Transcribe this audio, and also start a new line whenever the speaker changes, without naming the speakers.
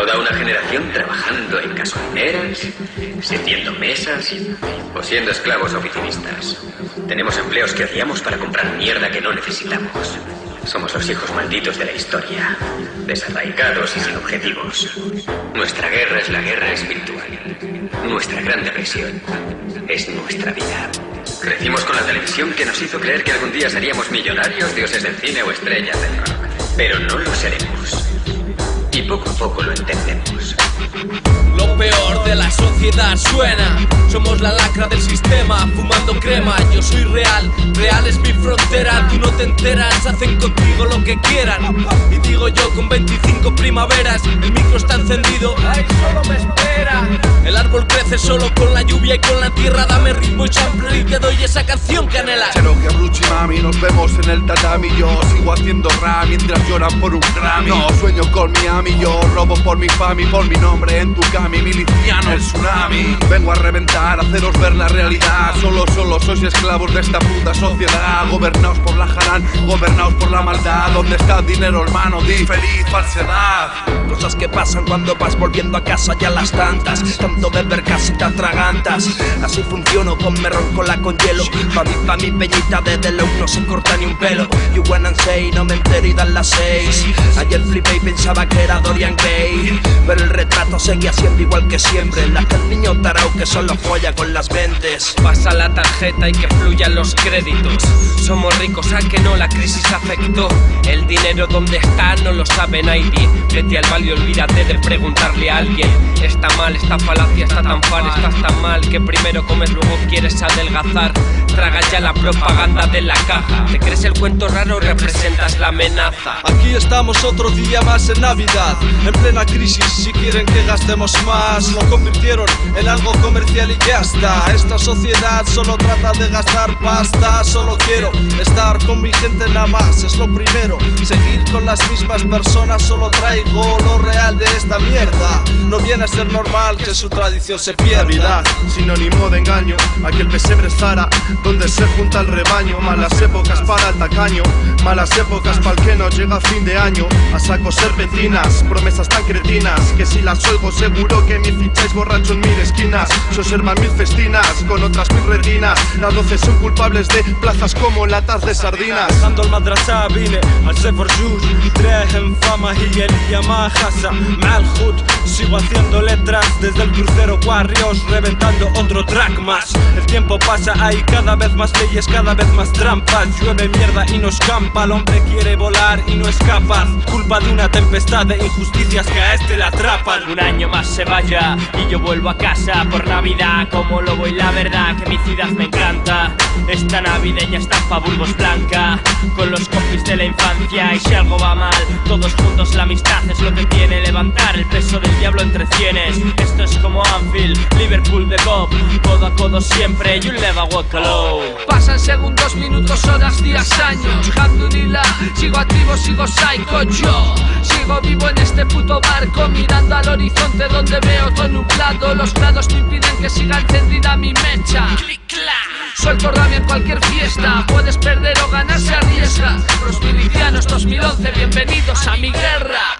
Toda una generación trabajando en gasolineras, sirviendo mesas o siendo esclavos oficinistas. Tenemos empleos que hacíamos para comprar mierda que no necesitamos. Somos los hijos malditos de la historia, desarraigados y sin objetivos. Nuestra guerra es la guerra espiritual. Nuestra gran depresión es nuestra vida. Crecimos con la televisión que nos hizo creer que algún día seríamos millonarios, dioses del cine o estrellas del rock. Pero no lo seremos. Y poco a poco lo entendemos.
Lo peor de la sociedad suena. Somos la lacra del sistema, fumando crema. Yo soy real, real es mi frontera. Tú no te enteras, hacen contigo lo que quieran. Y digo yo con 25 primaveras, el micro está encendido. Ay, solo me espera. El árbol crece solo con la lluvia y con la tierra. Dame ritmo y sample y te doy esa canción que anhelas.
Cherokee, Ruchi, mami, nos vemos en el tatami. Yo sigo haciendo rap mientras lloran por un Grammy. No sueño con Miami, yo robo por mi fami, por mi nombre en tu cami, miliciano, el tsunami. Vengo a reventar, haceros ver la realidad. Solo, solo sois esclavos de esta puta sociedad. Gobernaos por la jarán, gobernaos por la maldad. ¿Dónde está el dinero, hermano? Di feliz falsedad.
Cosas que pasan cuando vas volviendo a casa ya las tantas Tanto beber casi te atragantas Así funciono, con me ronco la con hielo Pa' mi, pa' mi peñita de The Low no se corta ni un pelo You wanna say, no me entero y dan las seis Ayer flipé y pensaba que era Dorian Gray Pero el retrato seguía siendo igual que siempre La que el niño tarao que solo folla con las mentes
Pasa la tarjeta y que fluyan los créditos. Somos ricos, a que no la crisis afectó. El dinero donde está no lo sabe nadie. Vete al val y olvídate de preguntarle a alguien. Está mal, esta falacia está tan far, estás tan mal que primero comes, luego quieres adelgazar. Traga ya la propaganda de la caja. ¿Te crees el cuento raro? Representas la amenaza.
Aquí estamos otro día más en Navidad, en plena crisis. Si quieren que gastemos más, lo convirtieron en algo comercial y ya está. Esta sociedad solo trata de gastar pasta. Solo quiero estar con mi gente nada más, es lo primero. Seguir con las mismas personas, solo traigo lo real de esta mierda. No viene a ser normal que su tradición se pierda.
Sinónimo de engaño. Aquel pesebre es Zara, donde se junta el rebaño. Malas épocas para el tacaño, malas épocas para el que no llega a fin de año. A saco promesas tan cretinas que si las oigo seguro que me ficháis borracho en mil esquinas. Se observan mil festinas con otras mil retinas. Las doce son culpables de plazas como latas de sardinas.
Dejando el madrasa vine al Jush Traen fama y el Yamaha Hasa Mal Hood Sigo haciendo letras desde el crucero Warriors Reventando otro track más El tiempo pasa, hay cada vez más leyes, cada vez más trampas Llueve mierda y no escampa El hombre quiere volar y no es capaz Culpa de una tempestad injusticias que a este le atrapan
Un año más se vaya y yo vuelvo a casa por Navidad. Como lo voy, la verdad que mi ciudad me encanta. Esta navideña estampa bulbos blanca con los compis de la infancia. Y si algo va mal, todos juntos la amistad es lo que tiene. Levantar el peso del diablo entre cienes. Como Anfield, Liverpool de Bob. Codo a codo siempre, you never walk alone.
Pasan segundos, minutos, horas, días, años. Alhamdulillah, sigo activo, sigo psycho Yo. Sigo vivo en este puto barco Mirando al horizonte donde veo todo nublado. Los grados me impiden que siga encendida mi mecha. Suelto rabia en cualquier fiesta. Puedes perder o ganar se arriesga. Los milicianos 2011, bienvenidos a mi guerra